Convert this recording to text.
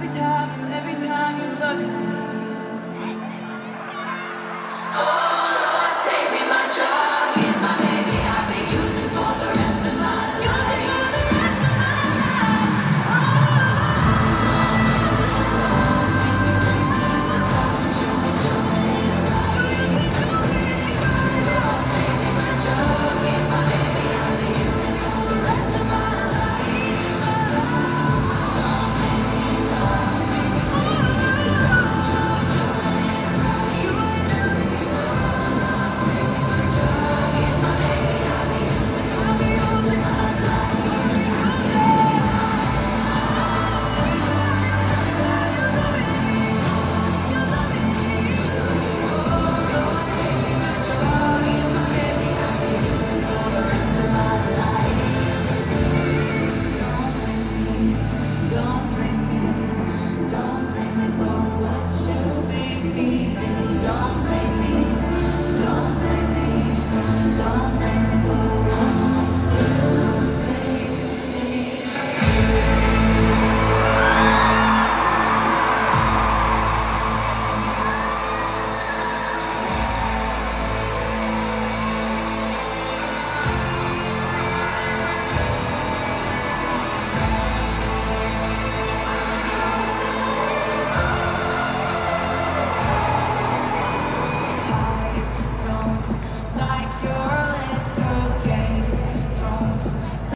every time you, every time you love me.